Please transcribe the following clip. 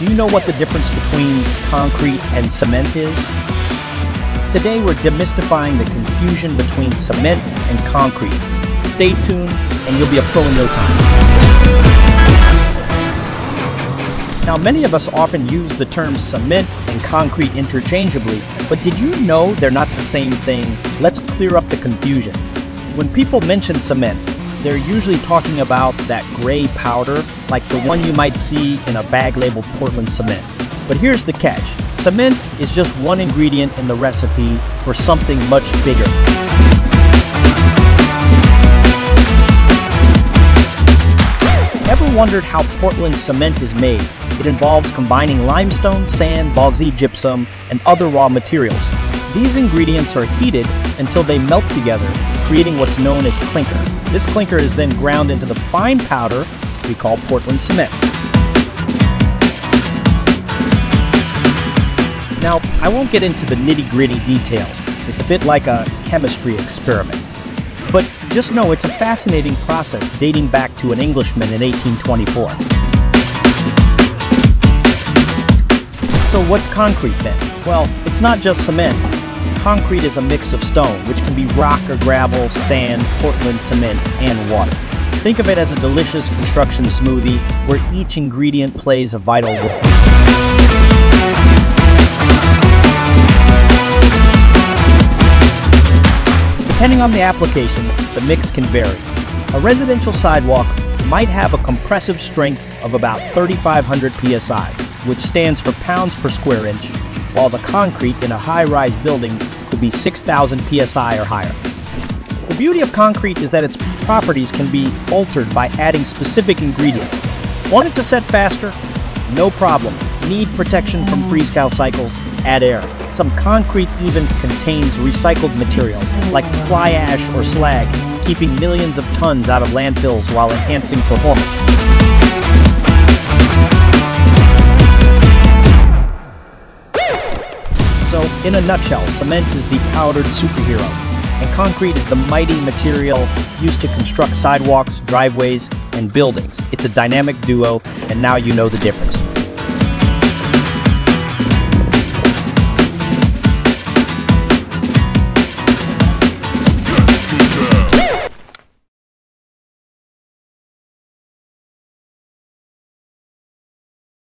Do you know what the difference between concrete and cement is? Today we're demystifying the confusion between cement and concrete. Stay tuned and you'll be a pro in no time. Now many of us often use the terms cement and concrete interchangeably, but did you know they're not the same thing? Let's clear up the confusion. When people mention cement, they're usually talking about that gray powder, like the one you might see in a bag labeled Portland cement. But here's the catch. Cement is just one ingredient in the recipe for something much bigger. Ever wondered how Portland cement is made? It involves combining limestone, sand, bauxite gypsum, and other raw materials. These ingredients are heated until they melt together, creating what's known as clinker. This clinker is then ground into the fine powder we call Portland cement. Now, I won't get into the nitty gritty details. It's a bit like a chemistry experiment. But just know it's a fascinating process dating back to an Englishman in 1824. So what's concrete then? Well, it's not just cement. Concrete is a mix of stone, which can be rock or gravel, sand, Portland cement, and water. Think of it as a delicious construction smoothie where each ingredient plays a vital role. Depending on the application, the mix can vary. A residential sidewalk might have a compressive strength of about 3,500 psi, which stands for pounds per square inch, while the concrete in a high-rise building could be 6,000 psi or higher. The beauty of concrete is that its properties can be altered by adding specific ingredients. Want it to set faster? No problem. Need protection from freeze-thaw cycles? Add air. Some concrete even contains recycled materials like fly ash or slag, keeping millions of tons out of landfills while enhancing performance. In a nutshell, cement is the powdered superhero, and concrete is the mighty material used to construct sidewalks, driveways, and buildings. It's a dynamic duo, and now you know the difference.